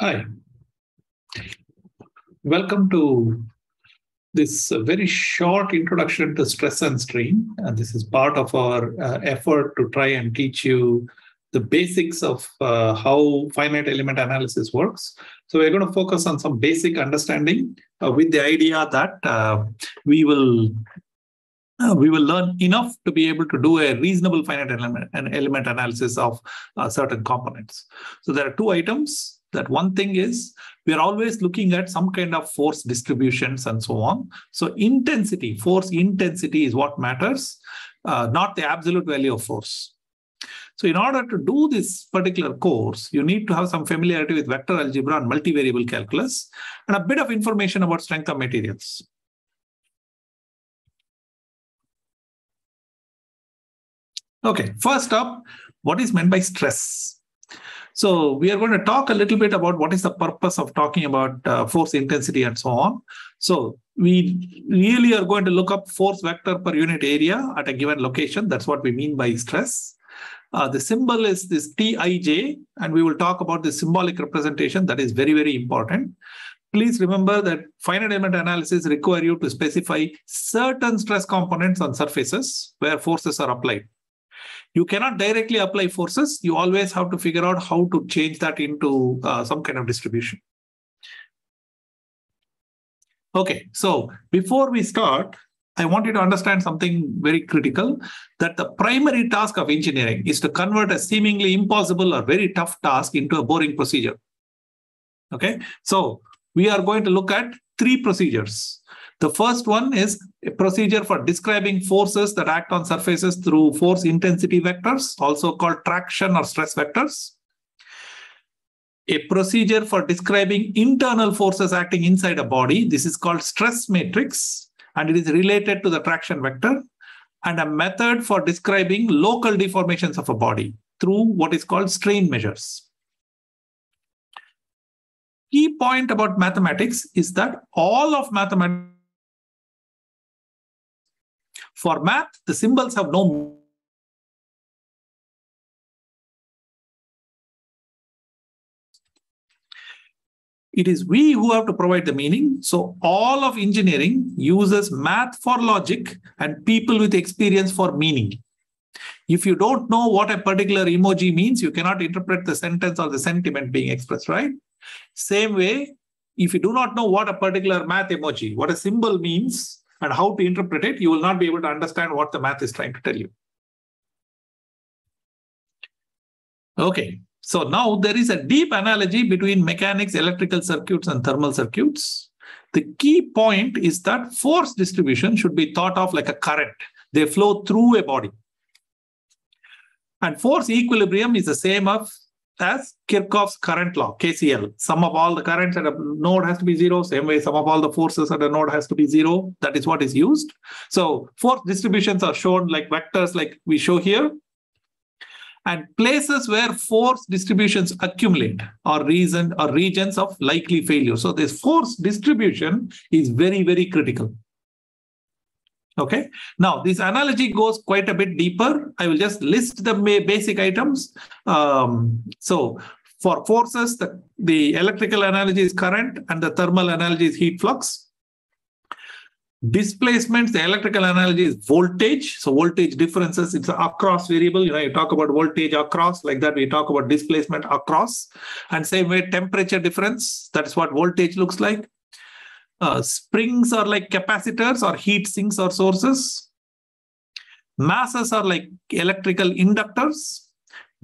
Hi. Welcome to this uh, very short introduction to stress and strain. And this is part of our uh, effort to try and teach you the basics of uh, how finite element analysis works. So we're going to focus on some basic understanding uh, with the idea that uh, we will uh, we will learn enough to be able to do a reasonable finite element, an element analysis of certain components. So there are two items that one thing is we're always looking at some kind of force distributions and so on. So intensity, force intensity is what matters, uh, not the absolute value of force. So in order to do this particular course, you need to have some familiarity with vector algebra and multivariable calculus and a bit of information about strength of materials. Okay, first up, what is meant by stress? So we are going to talk a little bit about what is the purpose of talking about uh, force intensity and so on. So we really are going to look up force vector per unit area at a given location. That's what we mean by stress. Uh, the symbol is this Tij, and we will talk about the symbolic representation. That is very, very important. Please remember that finite element analysis require you to specify certain stress components on surfaces where forces are applied you cannot directly apply forces. You always have to figure out how to change that into uh, some kind of distribution. Okay, so before we start, I want you to understand something very critical that the primary task of engineering is to convert a seemingly impossible or very tough task into a boring procedure. Okay, so we are going to look at three procedures the first one is a procedure for describing forces that act on surfaces through force intensity vectors, also called traction or stress vectors. A procedure for describing internal forces acting inside a body. This is called stress matrix, and it is related to the traction vector. And a method for describing local deformations of a body through what is called strain measures key point about mathematics is that all of mathematics for math, the symbols have no it is we who have to provide the meaning. So all of engineering uses math for logic and people with experience for meaning. If you don't know what a particular emoji means, you cannot interpret the sentence or the sentiment being expressed, right? Same way, if you do not know what a particular math emoji, what a symbol means, and how to interpret it, you will not be able to understand what the math is trying to tell you. Okay, so now there is a deep analogy between mechanics, electrical circuits, and thermal circuits. The key point is that force distribution should be thought of like a current. They flow through a body. And force equilibrium is the same of as Kirchhoff's current law, KCL. Sum of all the currents at a node has to be zero. Same way, sum of all the forces at a node has to be zero. That is what is used. So force distributions are shown like vectors like we show here. And places where force distributions accumulate are reason or regions of likely failure. So this force distribution is very, very critical. Okay. Now, this analogy goes quite a bit deeper. I will just list the basic items. Um, so, for forces, the, the electrical analogy is current and the thermal analogy is heat flux. Displacements, the electrical analogy is voltage. So voltage differences, it's across variable. You know, you talk about voltage across, like that, we talk about displacement across. And same way, temperature difference, that is what voltage looks like. Uh, springs are like capacitors or heat sinks or sources. Masses are like electrical inductors.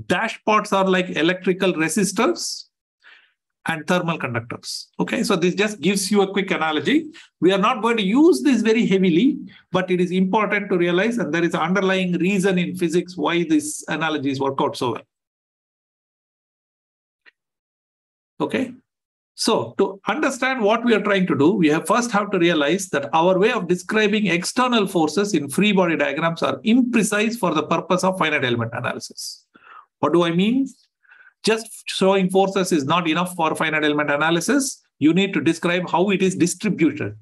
Dashpots are like electrical resistors and thermal conductors. Okay, so this just gives you a quick analogy. We are not going to use this very heavily, but it is important to realize, and there is an underlying reason in physics why these analogies work out so well. Okay, so to understand what we are trying to do, we have first have to realize that our way of describing external forces in free body diagrams are imprecise for the purpose of finite element analysis. What do I mean? Just showing forces is not enough for finite element analysis. You need to describe how it is distributed.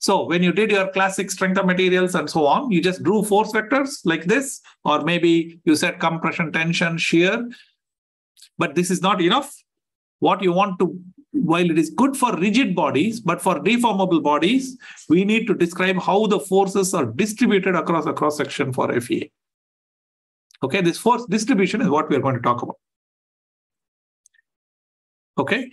So when you did your classic strength of materials and so on, you just drew force vectors like this, or maybe you said compression, tension, shear. But this is not enough what you want to while it is good for rigid bodies, but for deformable bodies, we need to describe how the forces are distributed across a cross section for FEA. Okay, this force distribution is what we are going to talk about. Okay,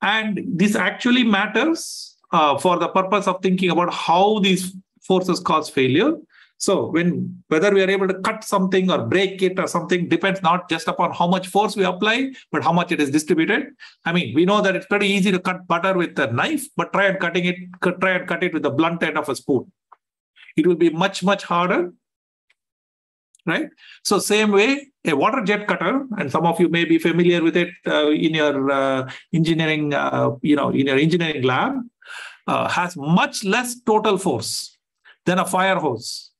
and this actually matters uh, for the purpose of thinking about how these forces cause failure so when whether we are able to cut something or break it or something depends not just upon how much force we apply, but how much it is distributed. I mean, we know that it's pretty easy to cut butter with a knife, but try and cutting it, try and cut it with the blunt end of a spoon. It will be much, much harder. Right. So same way, a water jet cutter, and some of you may be familiar with it uh, in your uh, engineering, uh, you know, in your engineering lab, uh, has much less total force than a fire hose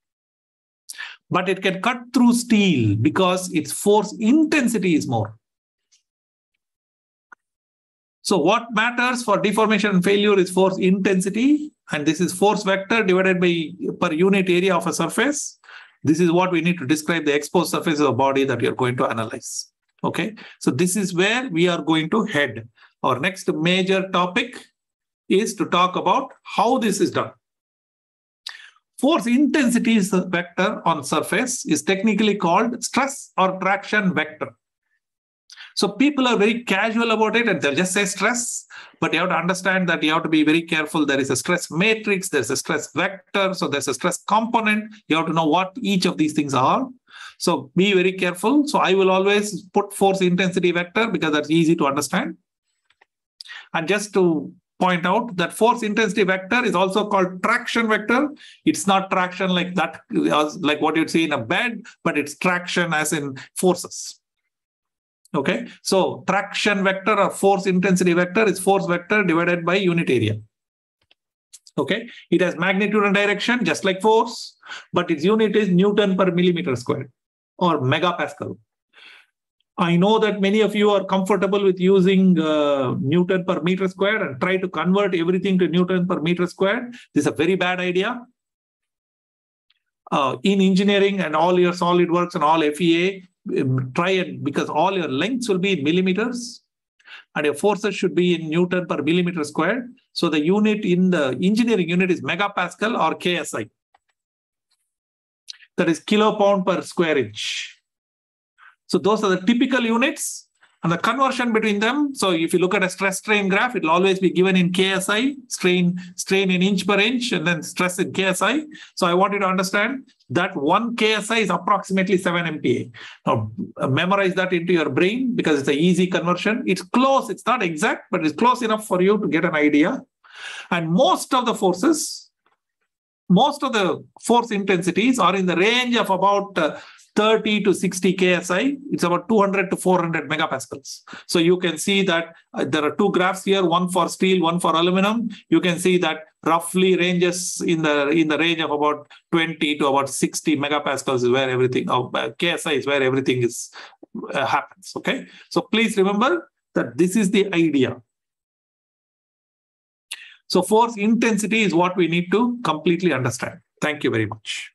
but it can cut through steel because its force intensity is more. So what matters for deformation and failure is force intensity, and this is force vector divided by per unit area of a surface. This is what we need to describe the exposed surface of a body that you're going to analyze. Okay, so this is where we are going to head. Our next major topic is to talk about how this is done force intensity vector on surface is technically called stress or traction vector. So people are very casual about it and they'll just say stress, but you have to understand that you have to be very careful. There is a stress matrix, there's a stress vector, so there's a stress component. You have to know what each of these things are. So be very careful. So I will always put force intensity vector because that's easy to understand. And just to point out that force intensity vector is also called traction vector. It's not traction like that, uh, like what you'd see in a bed, but it's traction as in forces. Okay, so traction vector or force intensity vector is force vector divided by unit area. Okay, it has magnitude and direction just like force, but its unit is Newton per millimeter squared or megapascal. I know that many of you are comfortable with using uh, Newton per meter squared and try to convert everything to Newton per meter squared. This is a very bad idea. Uh, in engineering and all your SolidWorks and all FEA, um, try it because all your lengths will be in millimeters and your forces should be in Newton per millimeter squared. So the unit in the engineering unit is megapascal or KSI. That is kilo pound per square inch. So those are the typical units and the conversion between them. So if you look at a stress strain graph, it will always be given in KSI, strain, strain in inch per inch, and then stress in KSI. So I want you to understand that one KSI is approximately 7 MPa. Now uh, memorize that into your brain because it's an easy conversion. It's close, it's not exact, but it's close enough for you to get an idea. And most of the forces, most of the force intensities are in the range of about uh, 30 to 60 KSI, it's about 200 to 400 megapascals. So you can see that uh, there are two graphs here, one for steel, one for aluminum. You can see that roughly ranges in the in the range of about 20 to about 60 megapascals is where everything, uh, KSI is where everything is uh, happens. Okay, so please remember that this is the idea. So force intensity is what we need to completely understand. Thank you very much.